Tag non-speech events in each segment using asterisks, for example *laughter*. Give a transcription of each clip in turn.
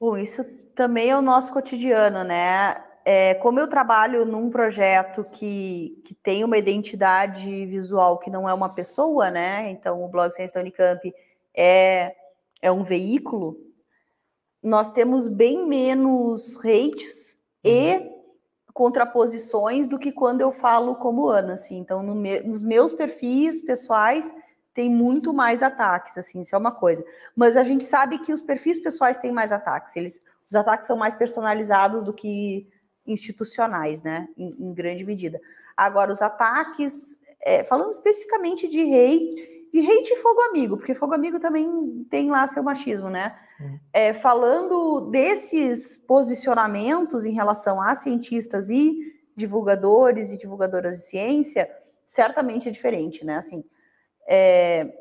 Bom, isso também é o nosso cotidiano, né? É, como eu trabalho num projeto que, que tem uma identidade visual que não é uma pessoa, né? Então, o blog Ciência da Unicamp é, é um veículo, nós temos bem menos hates e uhum. contraposições do que quando eu falo como Ana, assim. Então, no me, nos meus perfis pessoais tem muito mais ataques, assim, isso é uma coisa. Mas a gente sabe que os perfis pessoais têm mais ataques. Eles, os ataques são mais personalizados do que institucionais, né? Em, em grande medida. Agora, os ataques, é, falando especificamente de hate, de hate e fogo amigo, porque fogo amigo também tem lá seu machismo, né? Uhum. É, falando desses posicionamentos em relação a cientistas e divulgadores e divulgadoras de ciência, certamente é diferente, né? Assim, é,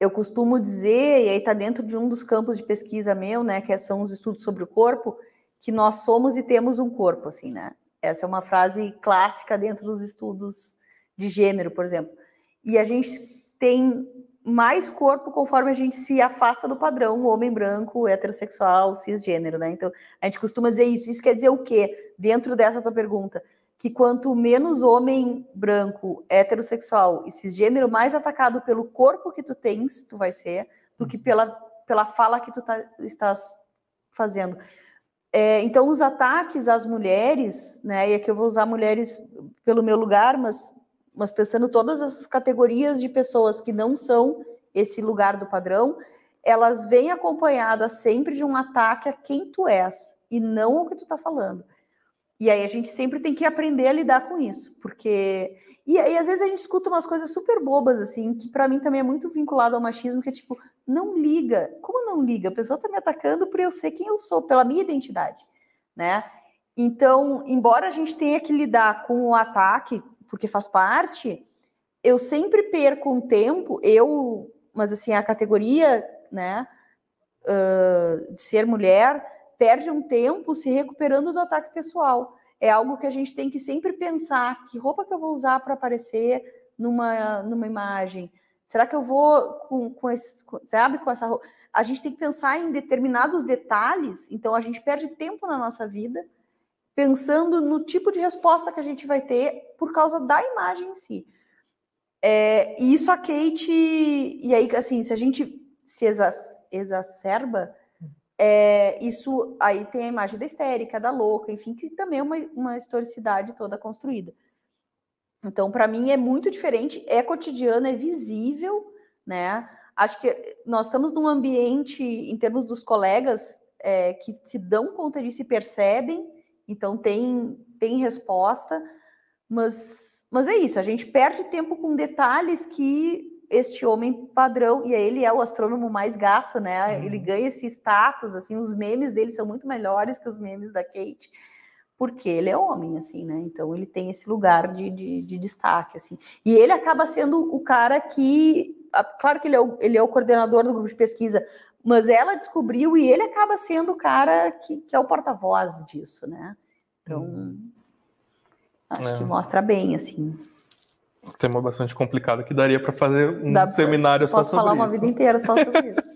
eu costumo dizer, e aí está dentro de um dos campos de pesquisa meu, né, que são os estudos sobre o corpo, que nós somos e temos um corpo, assim, né? Essa é uma frase clássica dentro dos estudos de gênero, por exemplo. E a gente tem mais corpo conforme a gente se afasta do padrão homem branco, heterossexual, cisgênero, né? Então, a gente costuma dizer isso. Isso quer dizer o quê? Dentro dessa tua pergunta, que quanto menos homem branco, heterossexual e cisgênero, mais atacado pelo corpo que tu tens, tu vai ser, do que pela, pela fala que tu tá, estás fazendo. É, então, os ataques às mulheres, né, e aqui eu vou usar mulheres pelo meu lugar, mas, mas pensando todas essas categorias de pessoas que não são esse lugar do padrão, elas vêm acompanhadas sempre de um ataque a quem tu és, e não ao que tu está falando. E aí a gente sempre tem que aprender a lidar com isso, porque. E aí, às vezes, a gente escuta umas coisas super bobas, assim, que para mim também é muito vinculado ao machismo, que é tipo, não liga. Como não liga? A pessoa tá me atacando por eu ser quem eu sou, pela minha identidade, né? Então, embora a gente tenha que lidar com o ataque, porque faz parte, eu sempre perco um tempo, eu, mas assim, a categoria, né, uh, de ser mulher perde um tempo se recuperando do ataque pessoal. É algo que a gente tem que sempre pensar: que roupa que eu vou usar para aparecer numa, numa imagem? Será que eu vou com, com esse, com, sabe, com essa roupa? A gente tem que pensar em determinados detalhes, então a gente perde tempo na nossa vida pensando no tipo de resposta que a gente vai ter por causa da imagem em si. É, e isso a Kate, e aí, assim, se a gente se exacerba é, isso aí tem a imagem da histérica, da louca, enfim, que também é uma, uma historicidade toda construída. Então, para mim, é muito diferente, é cotidiano, é visível, né? Acho que nós estamos num ambiente, em termos dos colegas, é, que se dão conta disso e percebem, então tem, tem resposta, mas, mas é isso, a gente perde tempo com detalhes que este homem padrão, e ele é o astrônomo mais gato, né? Uhum. Ele ganha esse status, assim, os memes dele são muito melhores que os memes da Kate, porque ele é homem, assim, né? Então ele tem esse lugar de, de, de destaque, assim. E ele acaba sendo o cara que. Claro que ele é, o, ele é o coordenador do grupo de pesquisa, mas ela descobriu e ele acaba sendo o cara que, que é o porta-voz disso, né? Então. Uhum. Acho é. que mostra bem, assim tema bastante complicado que daria para fazer um Dá seminário só sobre isso. Posso falar uma vida inteira só sobre isso. *laughs*